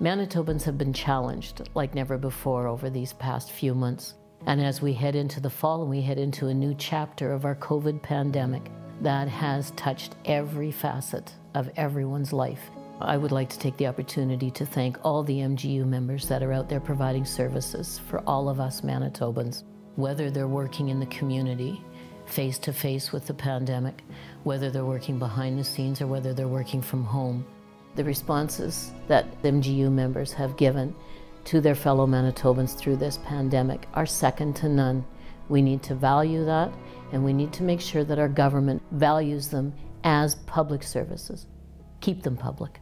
Manitobans have been challenged like never before over these past few months. And as we head into the fall and we head into a new chapter of our COVID pandemic that has touched every facet of everyone's life, I would like to take the opportunity to thank all the MGEU members that are out there providing services for all of us Manitobans, whether they're working in the community face to face with the pandemic, whether they're working behind the scenes or whether they're working from home. The responses that MGEU members have given to their fellow Manitobans through this pandemic are second to none. We need to value that and we need to make sure that our government values them as public services. Keep them public.